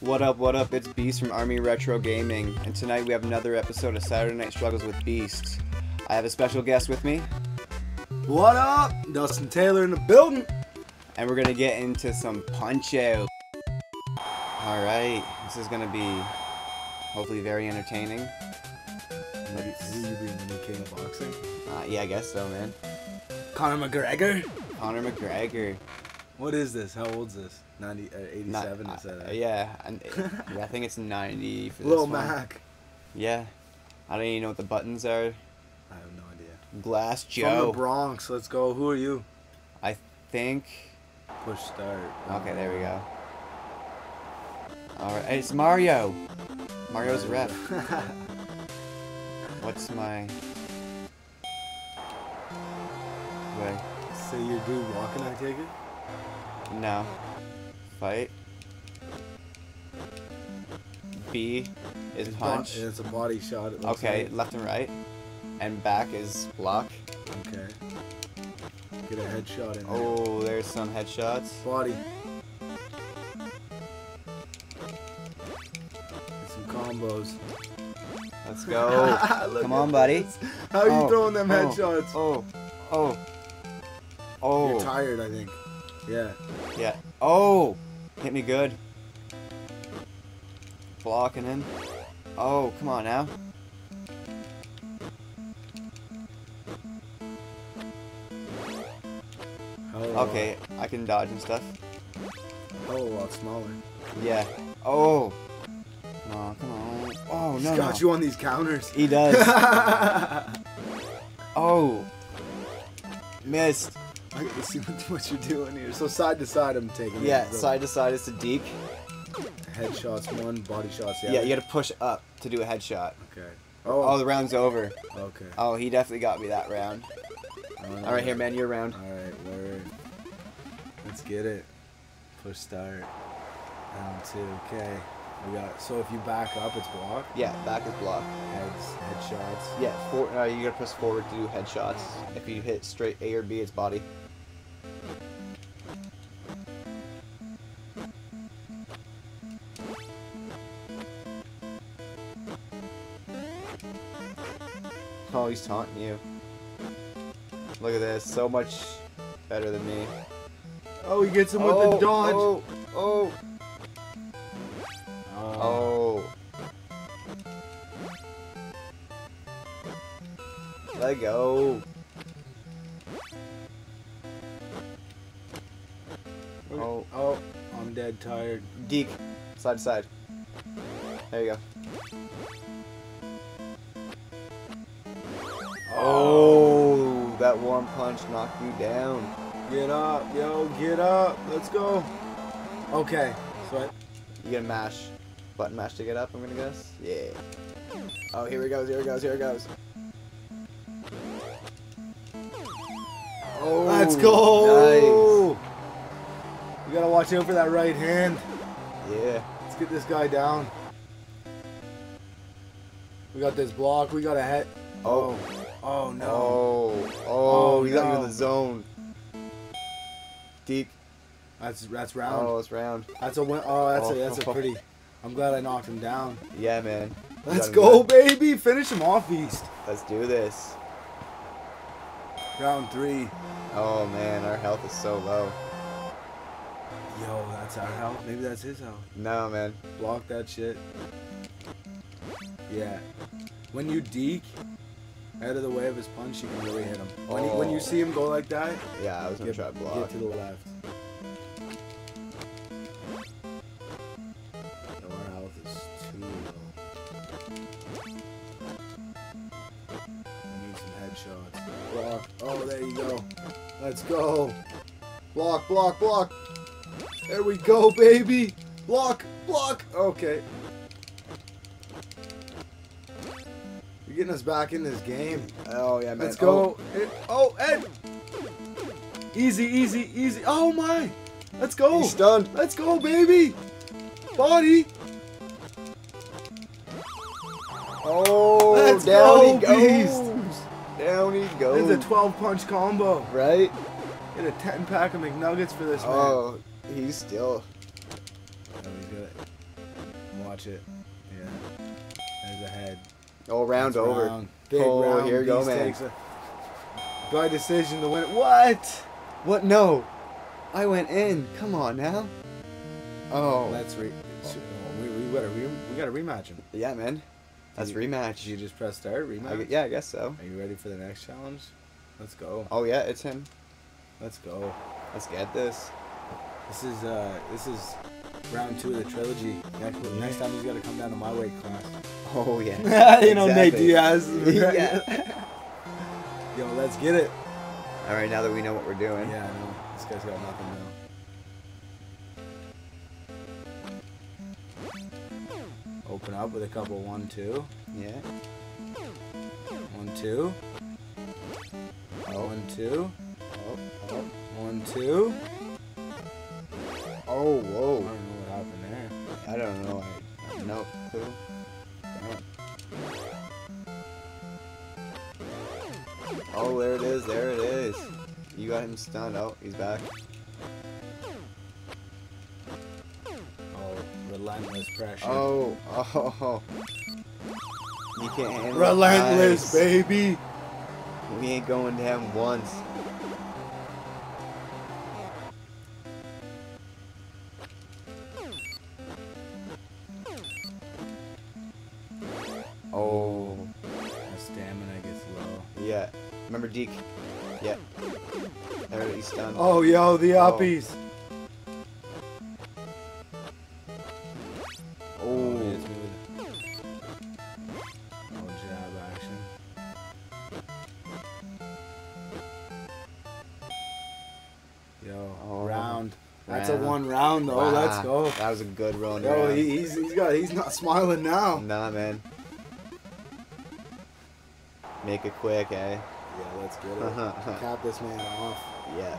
What up, what up? It's Beast from Army Retro Gaming, and tonight we have another episode of Saturday Night Struggles with Beast. I have a special guest with me, What up? Dustin Taylor in the building. and we're gonna get into some Punch Out. Alright, this is gonna be hopefully very entertaining. You the new king of boxing? Uh, yeah, I guess so, man. Conor McGregor. Conor McGregor. What is this? How old's this? 90, uh, 87 Not- is that? uh, yeah, and, yeah, I think it's 90 for this Lil one. Mac. Yeah. I don't even know what the buttons are. I have no idea. Glass Joe. From the Bronx. Let's go. Who are you? I think. Push start. Okay, there we go. Alright, it's Mario! Mario's ref. What's my. Wait. Say your dude walking, I take it? No. Fight. B is It's punch. Bo- it's a body shot. Okay, like. left and right. And back is block. Okay. Get a headshot in there. Oh, there's some headshots. Body. Get some combos. Let's go. Come on, buddy. this. How you Oh, throwing them oh, headshots? Oh, oh, oh. You're tired, I think. Yeah. Yeah. Oh! Hit me good. Blocking him. Oh, come on now. A uh, Okay, I can dodge and stuff. Oh, a lot smaller. Yeah. Oh! Come on, come on. Oh, He's no, got no. you on these counters. He does. Oh! Missed. I can see what, what you're doing here. So side to side, I'm taking. Yeah, it. Side to side is to deke. Headshots one, body shots the Yeah, you gotta push up to do a headshot. Okay. Oh, Oh. the round's over. okay. Oh, he definitely got me that round. Alright, here, man, your round. All right, word. Let's get it. Push start. Round two. Okay. We got. So if you back up, it's blocked. Yeah, back is block. Heads, headshots. Yeah, for, uh, you gotta press forward to do headshots. If you hit straight A or B, it's body. Oh, he's taunting you. Look at this, so much better than me. Oh, he gets him with the oh, dodge. Oh, oh, Oh. oh. Let go. Oh, Oh, I'm dead tired. geek. Side to side. There you go. Oh, that one punch knocked you down. Get up, yo, get up. Let's go. Okay. So I, You gotta mash. Button mash to get up, I'm gonna guess. Yeah. Oh, here he goes, here he goes, here he goes. Oh, Let's go. Nice. You gotta watch out for that right hand. Yeah. Let's get this guy down. We got this block. We got a head. Oh. Oh Oh, no. Oh. Oh, Oh, he got you in the zone. Deep. That's that's oh, round. Oh, it's round. That's a win. Oh, that's a that's a Oh. pretty. I'm glad I knocked him down. Yeah, man. Let's go, baby. Finish him off, East. Let's do this. Round three. Oh, man, our health is so low. Yo, that's our health. Maybe that's his health. No, man. Block that shit. Yeah. When you deke out of the way of his punch, you can really hit him. When, he, when Oh. you see him go like that, Yeah, I was gonna get, try to block. get to the left. Our health is too low. We need some headshots. Block. Oh, there you go. Let's go. Block, block, block. There we go, baby. Block, block. Okay. Getting us back in this game. Oh, yeah, man. Let's go. Oh. Ed- Oh, Ed. Easy, easy, easy. Oh my. Let's Oh, go. he's stunned. Let's go, baby. Body. Oh, Let's down go, he goes. Beast. Down he goes. Is a 12 punch combo. Right? Get a 10 pack of McNuggets for this man. Oh, he's still. Oh, he's good. Watch it. Yeah. There's a head. Oh, round That's over. round. Big Oh, round. here you go, man. By decision, the winner. What? What? No. I went in. Come on now. Oh. Let's re. sh- We, we, gotta re- we gotta rematch him. Yeah, man. That's you- rematch. You just press start? Rematch? gu- yeah, I guess so. Are you ready for the next challenge? Let's go. Oh yeah, it's him. Let's go. Let's get this. This is uh this is round two of the trilogy. Next next time he's gotta come down to my weight class. Oh yeah. you know Nate. Diaz. yeah. Yo, let's get it. All right, now that we know what we're doing. Yeah, I know. This guy's got nothing now. Open up with a couple one two. Yeah. One two. Oh. One two. Oh. Oh. One two. Oh. Whoa. I don't know. I have no clue. Oh, there it is. There it is. You got him stunned. Oh, he's back. Oh, relentless pressure. Oh. Oh. You can't handle relentless, Nice. baby. We ain't going down once. Oh, My stamina gets low. yeah. Remember Deke? Yeah. There he's stunned. Oh, yo, the Oh. uppies. Oh. hits me with- Oh, jab action. Yo, Oh, round. That's a one round though. Oh, Let's go. That was a good run. Yo, round. he, he's he's got he's not smiling now. Nah, man. Make it quick, eh? Yeah, let's get it. Uh-huh. Cap this man off. Yeah,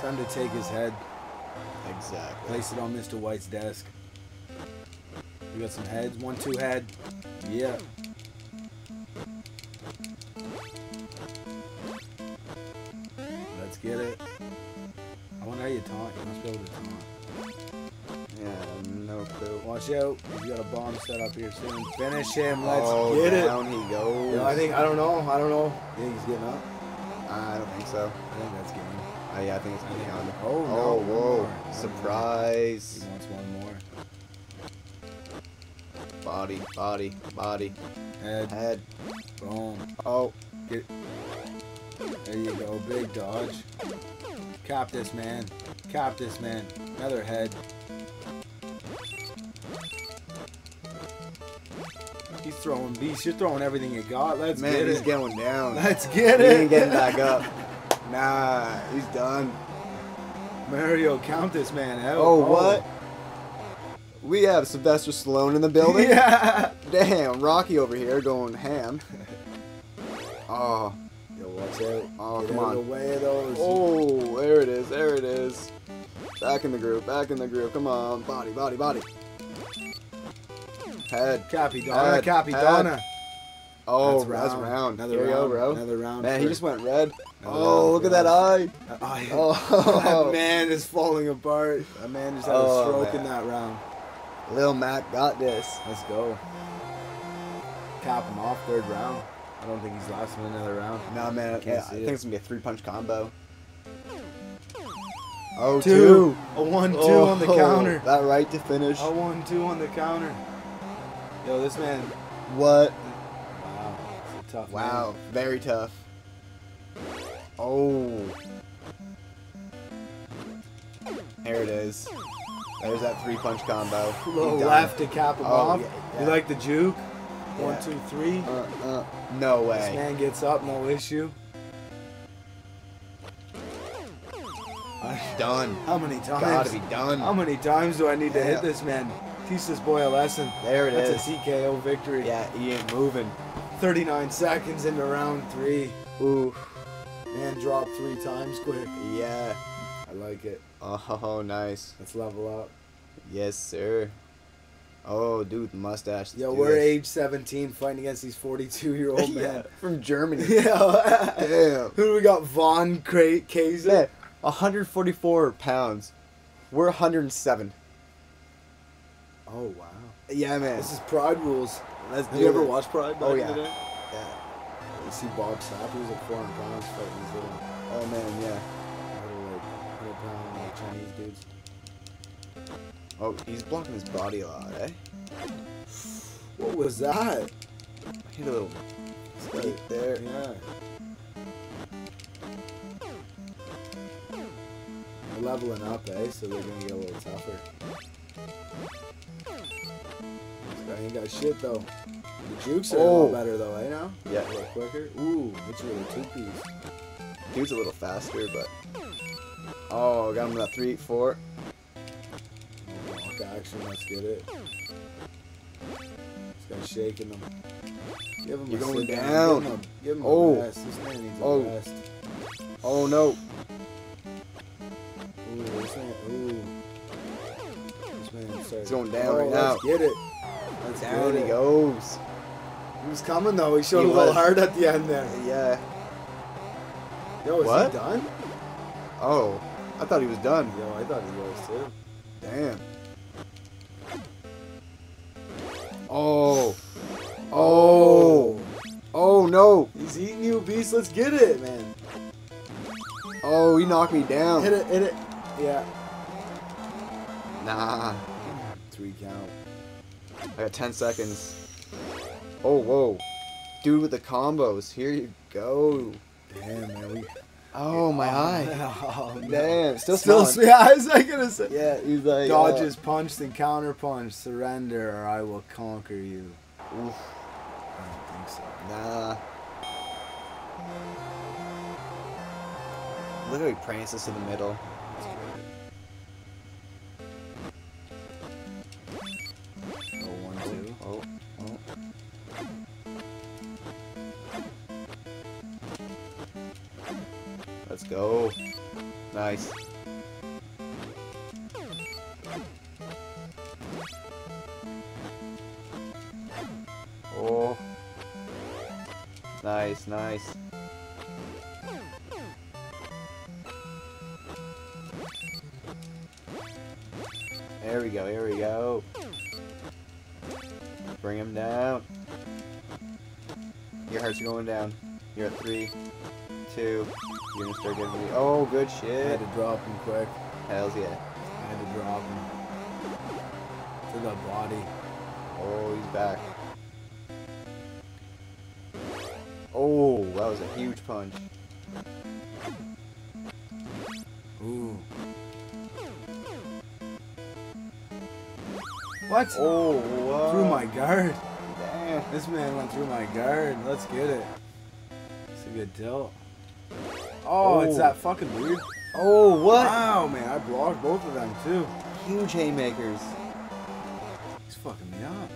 Time to take his head, exactly. place it on Mr. White's desk. We got some heads. One, two head. Yeah. Let's get it. I wonder how you taunt. You must be able to taunt. Out. He's got a bomb set up here soon. Finish him. Let's oh, get it. down he goes. Yeah, I think I don't know. I don't know. Yeah, he's getting up. I don't think so. I think that's game. Uh, yeah, I think it's gonna on. Oh, no, Oh, whoa! more. One more. Surprise! He wants one more. Body, body, body, Head. head. Boom. Oh, Get. There you go. Big dodge. Cap this man. Cap this man. Another head. He's throwing beast. You're throwing everything you got. Let's get it. man, get he's it. going down. Let's get he it. He ain't getting back up. Nah, he's done. Mario, count this man out. Oh, what? We have Sylvester Stallone in the building. Yeah. Damn, Rocky over here going ham. Oh, Yo, watch out. Oh, Get come on. the way of those. oh, there it is, there it is. Back in the groove, back in the groove. Come on, body, body, body. Head. Cappadonna, Head, Cappadonna. Oh, That's that's round. round. Another Here you go, round. bro. Another round Man, he just went red. Another Oh, round look at that us. eye. Oh, Oh. that man is falling apart. That man just had a Oh, stroke in that round. Lil Mac got this. Let's go. Cap him off third round. I don't think he's lasting another round. Nah, man, I, Can't I think it. it's gonna be a three-punch combo. Oh, Two. two. A one two Oh, on the oh, counter. That right to finish. A one two on the counter. Yo, this man. What? Wow. It's a tough Wow, very tough. Oh. There it is. There's that three-punch combo. man. Low left to cap him Oh, off. yeah, You like the juke? One, Yeah. two, three. Uh, uh, no way. This man gets up, no issue. Done. How many times? Gotta be done. How many times do I need to hit this man? Teach this boy a lesson. There it That's is. a TKO victory. Yeah, he ain't moving. 39 seconds into round three. Ooh. Man dropped three times quick. Yeah. I like it. Oh, nice. Let's level up. Yes, sir. Oh, dude, mustache. Let's Yo, we're this. age 17 fighting against these 42 year old yeah, men. from Germany. yeah. Damn. Who do we got? Von Kaiser? Man, 144 pounds. We're 107. Oh wow. Yeah, man. This is Pride rules. Let's Have you ever watched Pride? Oh, yeah. Yeah. You see Bob Sapp, he was like 400 pounds fighting these little, Oh man, yeah. little like 100 pound like Chinese dudes. Oh, he's blocking his body a lot, eh? What was that? Hit a little skate there. Yeah. They're leveling up, eh? So they're gonna get a little tougher. Ain't got shit though. The jukes are a Oh. lot better though, eh? Now. Yeah. A little quicker. Ooh, with a two piece. Dude's a little faster, but. Oh, got him that three, four. Block action. Let's get it. This guy's shaking them. Give him You're a going sit down. Give him a, give him Oh. a rest. This man needs a Oh. rest. Oh no. Ooh, this man. Ooh. This man started. He's going down oh, right let's now. get it. Let's Down he it. goes. He was coming though. He showed He a little was. hard at the end there. Yeah. Yo, is What? he done? Oh, I thought he was done. Yo, I thought he was too. Damn. Oh. Oh. Oh no. He's eating you, beast. Let's get it, man. Oh, he knocked me down. Hit it, hit it. Yeah. Nah. Three count. I got 10 seconds. Oh, whoa. Dude with the combos. Here you go. Damn, man. We. Oh, my eye. Oh, no. Damn. Still Still, smelling. yeah, I was like gonna say. Yeah, he's like. Dodges, punch, then counter punch. Surrender, or I will conquer you. Uh, oof, I don't think so. nah. Look how he prances to the middle. Let's go. Nice. Oh. Nice, nice. There we go, here we go. Bring him down. Your heart's going down. You're at three, two. You're gonna start getting me. Oh, good shit. I had to drop him quick. Hells yeah. I had to drop him. To the body. Oh, he's back. Oh, that was a huge punch. Ooh. What? Oh, what? Through my guard. Damn. This man went through my guard. Let's get it. It's a good tilt. Oh, it's Oh. that fucking dude. Oh, what? Wow, man, I blocked both of them too. Huge haymakers. He's fucking me up.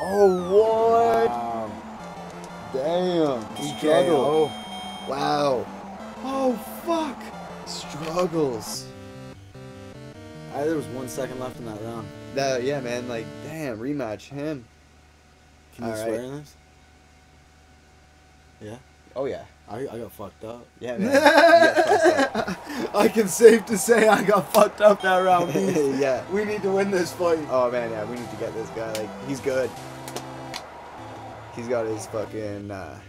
Oh, what? Wow. Damn. TKO. Struggle. Oh. Wow. Oh fuck. Struggles. I, there was one second left in that round. That, yeah, man. Like, damn. Rematch him. Can you All swear right. in this? Yeah. Oh yeah. I, I got fucked up. Yeah, man. yeah, I can safe to say I got fucked up that round. Yeah. we need to win this fight. Oh man, yeah, we need to get this guy. Like, he's good. He's got his fucking. Uh...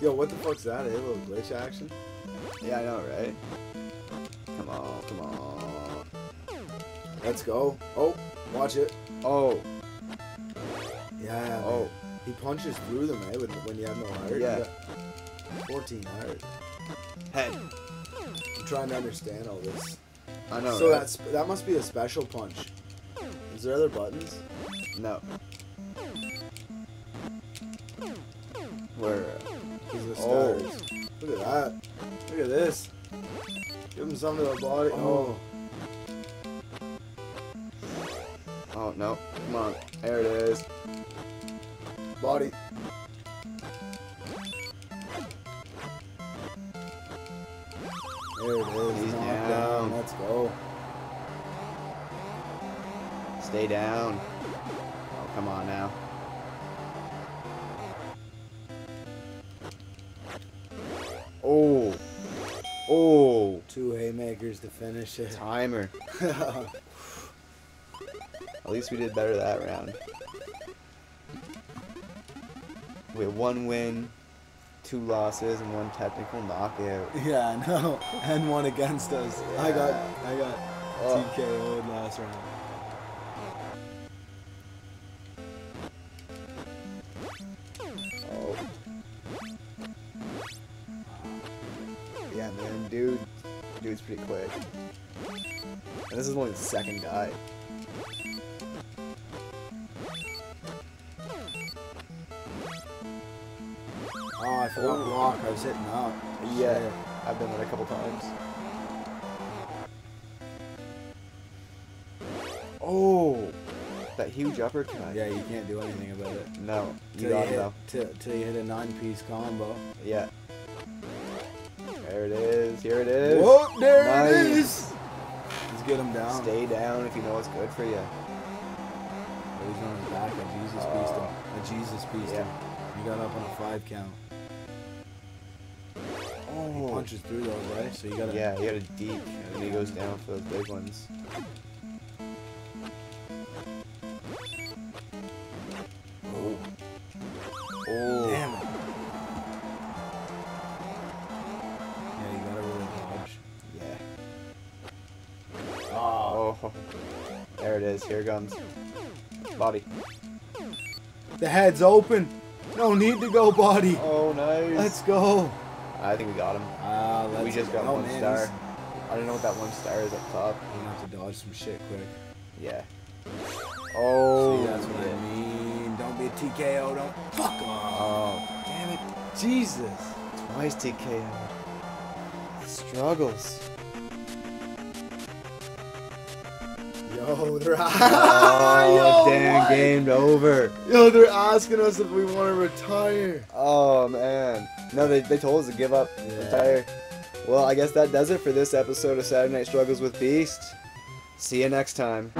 Yo, what the fuck's that? A little glitch action? Yeah, I know, right? Come on, come on. Let's go. Oh, watch it. Oh, Yeah. oh, man. He punches through them, eh? When, when you have no heart. Yeah. got 14 heart. head. I'm trying to understand all this. I know. so right? that's that must be a special punch. Is there other buttons? no. Where? These are the Oh. Look at that. Look at this. Give him some to the body. Oh. Oh no. Come on. There it is. Body. There it is. He's down. down. Let's go. Stay down. Oh, come on now. Oh. Oh. Two haymakers to finish it. Timer. At least we did better that round. We had one win, two losses, and one technical knockout. yeah, I know. And one against us. I got Yeah. I got Oh. TKO'd last round. Oh. Yeah, man, dude. Dude's pretty quick. And this is only the second guy. Oh, I forgot Oh. block. I was hitting up. Yeah, Shit. I've done that a couple times. Oh, that huge uppercut. Yeah, you can't do anything about it. No, you got it though. Till, you hit a nine-piece combo. Yeah. There it is. Here it is. Whoa, there it Nice. is. Let's get him down. Stay down if you know what's good for you. Oh, he's on his back. A Jesus Oh. pieced him. A Jesus pieced Yeah. him. He got up on a five count. Oh. He Oh. punches through those, right? So you gotta. Yeah, he had a deep, and he goes down for those big ones. Oh. Oh. Damn it. Yeah, you gotta really dodge. Yeah. Oh. Oh. There it is. Here it comes. Body. The head's open. No need to go body. Oh, nice. Let's go. I think we got him. Ah, Let's we just got go, one man. star. I don't know what that one star is up top. You're gonna have to dodge some shit quick. Yeah. Oh. See, that's what yeah. I mean. Don't be a TKO. Don't. Fuck off. Oh. Damn it. Jesus. Twice TKO. Struggles. Yo, they're Oh, Yo, damn, what? game's over. Yo, they're asking us if we want to retire. Oh, man. No, they, they told us to give up, Yeah. retire. Well, I guess that does it for this episode of Saturday Night Struggles with Beast. See you next time.